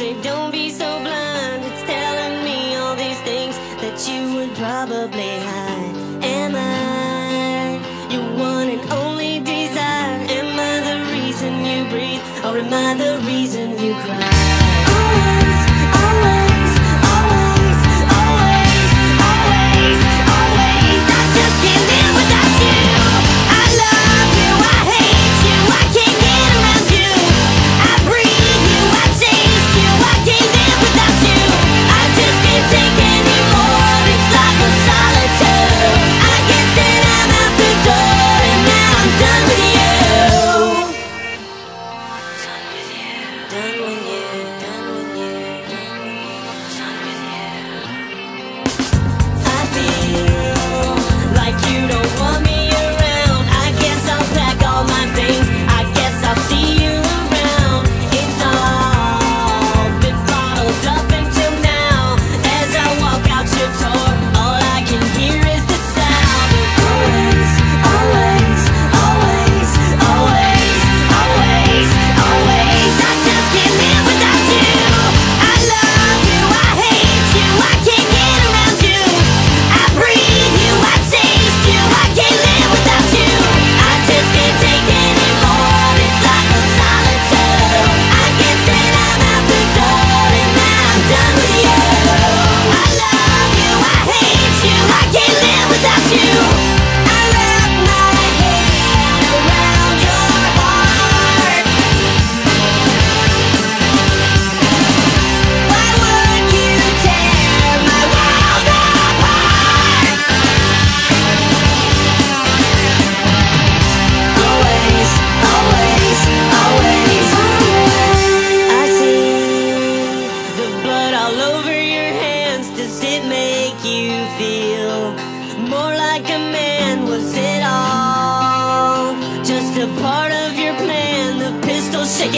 say don't be so blind It's telling me all these things that you would probably hide Am I your one and only desire? Am I the reason you breathe? Or am I the reason you cry?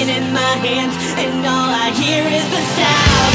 in my hands, and all I hear is the sound.